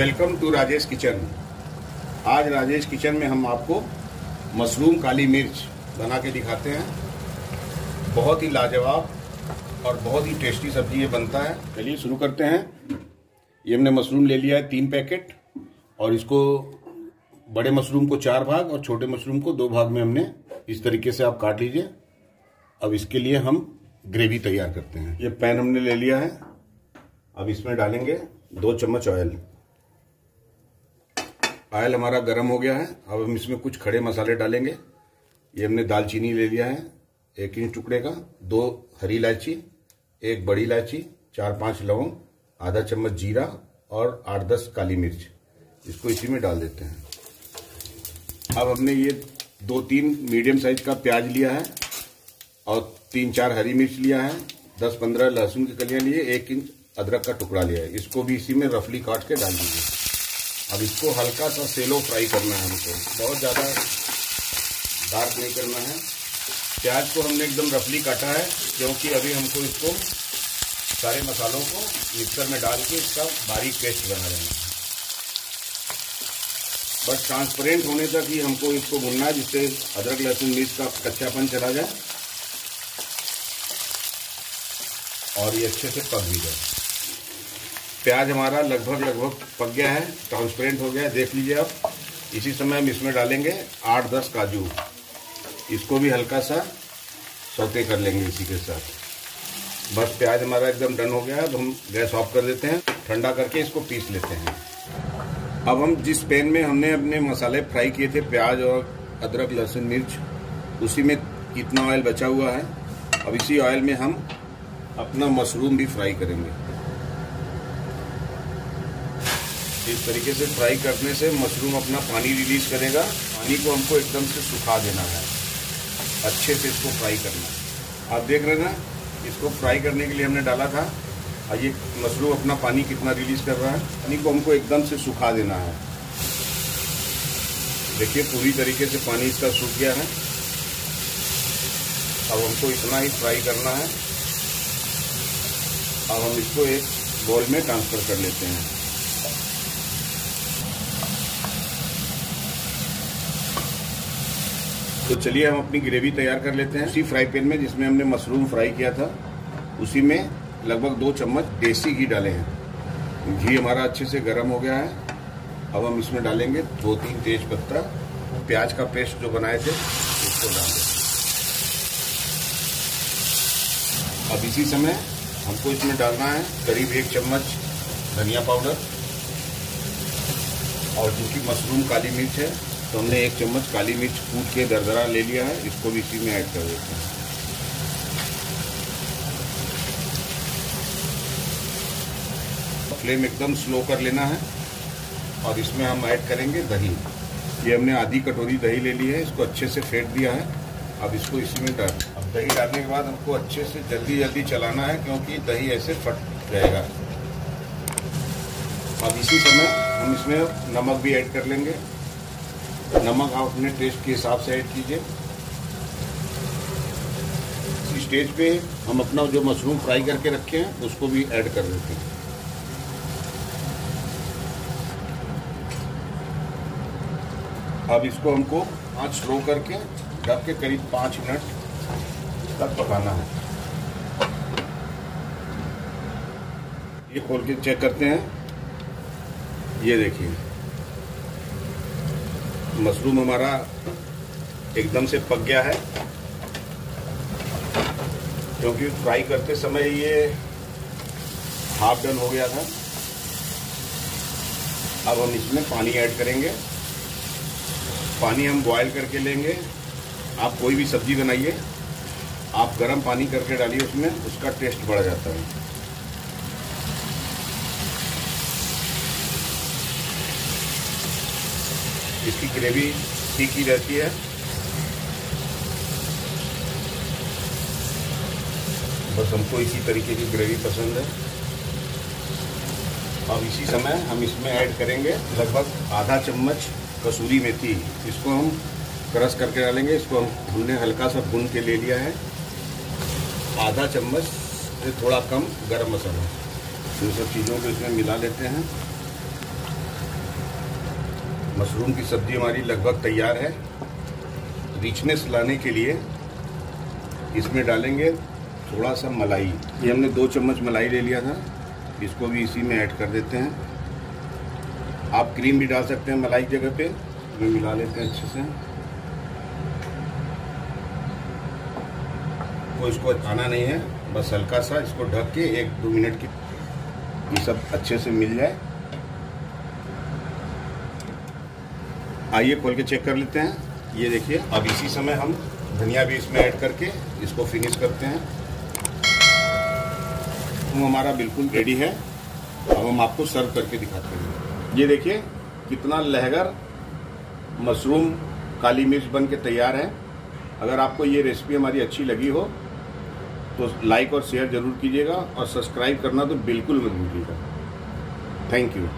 Welcome to Rajesh kitchen. आज Rajesh kitchen में हम आपको मशरूम काली मिर्च बना के दिखाते हैं। बहुत ही लाजवाब और बहुत ही टेस्टी सब्ज़ी ये बनता है। चलिए शुरू करते हैं। ये हमने मशरूम ले लिया है तीन पैकेट और इसको बड़े मशरूम को चार भाग और छोटे मशरूम को दो भाग में हमने इस तरीके से आप काट लीजिए। अब इसके लिए हम ग्रेवी तैयार करते हैं। ये पैन हमने ले लिया है। अब इसमें डालेंगे दो चम्मच ऑयल। ऑयल हमारा गर्म हो गया है। अब हम इसमें कुछ खड़े मसाले डालेंगे। ये हमने दालचीनी ले लिया है, एक इंच टुकड़े का, दो हरी इलायची, एक बड़ी इलायची, चार पाँच लौंग आधा चम्मच जीरा और आठ दस काली मिर्च। इसको इसी में डाल देते हैं। अब हमने ये दो तीन मीडियम साइज़ का प्याज लिया है और तीन चार हरी मिर्च लिया है, दस पंद्रह लहसुन की कलियाँ लिए, एक इंच अदरक का टुकड़ा लिया है। इसको भी इसी में रफली काट के डाल दीजिए। अब इसको हल्का सा सेलो फ्राई करना है हमको। बहुत ज़्यादा डार्क नहीं करना है। प्याज को हमने एकदम रफली काटा है, क्योंकि अभी हमको इसको सारे मसालों को मिक्सर में डाल के इसका बारीक पेस्ट बना लेना है। बस ट्रांसपेरेंट होने तक ही हमको इसको भुनना है, जिससे अदरक, लहसुन, मिर्च का कच्चापन चला जाए और ये अच्छे से पक भी जाए। प्याज हमारा लगभग लगभग पक गया है ट्रांसपेरेंट हो गया है, देख लीजिए आप। इसी समय हम इसमें डालेंगे आठ दस काजू। इसको भी हल्का सा सौते कर लेंगे इसी के साथ। बस प्याज हमारा एकदम डन हो गया है तो हम गैस ऑफ़ कर देते हैं, ठंडा करके इसको पीस लेते हैं। अब हम जिस पैन में हमने अपने मसाले फ्राई किए थे, प्याज और अदरक, लहसुन, मिर्च, उसी में इतना ऑयल बचा हुआ है। अब इसी ऑयल में हम अपना मशरूम भी फ्राई करेंगे। इस तरीके से फ्राई करने से मशरूम अपना पानी रिलीज़ करेगा, पानी को हमको एकदम से सुखा देना है। अच्छे से इसको फ्राई करना आप देख रहे ना, इसको फ्राई करने के लिए हमने डाला था। और ये मशरूम अपना पानी कितना रिलीज़ कर रहा है, पानी को हमको एकदम से सुखा देना है। देखिए, पूरी तरीके से पानी इसका सूख गया है। अब हमको इतना ही फ्राई करना है। अब हम इसको एक बॉल में ट्रांसफ़र कर लेते हैं। तो चलिए हम अपनी ग्रेवी तैयार कर लेते हैं। उसी फ्राई पैन में जिसमें हमने मशरूम फ्राई किया था, उसी में लगभग दो चम्मच देसी घी डाले हैं। घी हमारा अच्छे से गर्म हो गया है। अब हम इसमें डालेंगे दो तीन तेज पत्ता प्याज का पेस्ट जो बनाए थे, उसको डाल दें अब इसी समय हमको इसमें डालना है करीब एक चम्मच धनिया पाउडर और क्योंकि मशरूम काली मिर्च है तो हमने एक चम्मच काली मिर्च कूट के दरदरा ले लिया है, इसको भी इसी में ऐड कर देते हैं। फ्लेम एकदम स्लो कर लेना है, और इसमें हम ऐड करेंगे दही। ये हमने आधी कटोरी दही ले ली है, इसको अच्छे से फेंट दिया है। अब इसको इसमें डाल अब दही डालने के बाद हमको अच्छे से जल्दी जल्दी चलाना है, क्योंकि दही ऐसे फट जाएगा। अब इसी समय हम इसमें नमक भी ऐड कर लेंगे। नमक आप अपने टेस्ट के हिसाब से ऐड कीजिए। इसी स्टेज पे हम अपना जो मशरूम फ्राई करके रखे हैं, उसको भी ऐड कर देते हैं। अब इसको हमको आँच स्लो करके, ढक के करीब पाँच मिनट तक पकाना है। ये खोल के चेक करते हैं। ये देखिए। मशरूम हमारा एकदम से पक गया है। क्योंकि फ्राई करते समय ये हाफ़ डन हो गया था। अब हम इसमें पानी ऐड करेंगे। पानी हम बॉयल करके लेंगे। आप कोई भी सब्ज़ी बनाइए। आप गर्म पानी करके डालिए उसमें, उसका टेस्ट बढ़ जाता है। इसकी ग्रेवी ही रहती है। बस हमको इसी तरीके की ग्रेवी पसंद है। अब इसी समय हम इसमें ऐड करेंगे लगभग आधा चम्मच कसूरी मेथी। इसको हम क्रश करके डालेंगे। इसको हम, हमने हल्का सा भून के ले लिया है। आधा चम्मच से थोड़ा कम गरम मसाला। इन सब चीज़ों को इसमें मिला लेते हैं। मशरूम की सब्ज़ी हमारी लगभग तैयार है। रिचनेस लाने के लिए इसमें डालेंगे थोड़ा सा मलाई। ये हमने दो चम्मच मलाई ले लिया था। इसको भी इसी में ऐड कर देते हैं। आप क्रीम भी डाल सकते हैं मलाई की जगह पे। इसमें मिला लेते हैं अच्छे से। को इसको आना नहीं है, बस हल्का सा इसको ढक के एक दो मिनट की ये सब अच्छे से मिल जाए। आइए खोल के चेक कर लेते हैं। ये देखिए, अब इसी समय हम धनिया भी इसमें ऐड करके इसको फिनिश करते हैं। तो हमारा बिल्कुल रेडी है। अब हम आपको सर्व करके दिखाते हैं। ये देखिए, कितना लहगर मशरूम काली मिर्च बन के तैयार है। अगर आपको ये रेसिपी हमारी अच्छी लगी हो तो लाइक और शेयर ज़रूर कीजिएगा और सब्सक्राइब करना तो बिल्कुल मत भूलिएगा। Thank you